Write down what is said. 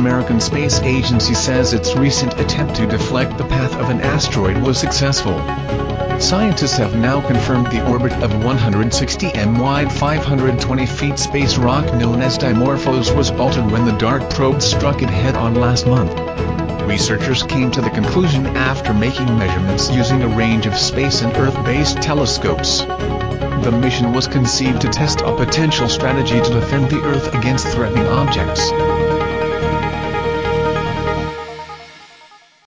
American Space Agency says its recent attempt to deflect the path of an asteroid was successful. Scientists have now confirmed the orbit of 160 m wide 520 feet space rock known as Dimorphos was altered when the DART probe struck it head-on last month. Researchers came to the conclusion after making measurements using a range of space and Earth-based telescopes. The mission was conceived to test a potential strategy to defend the Earth against threatening objects.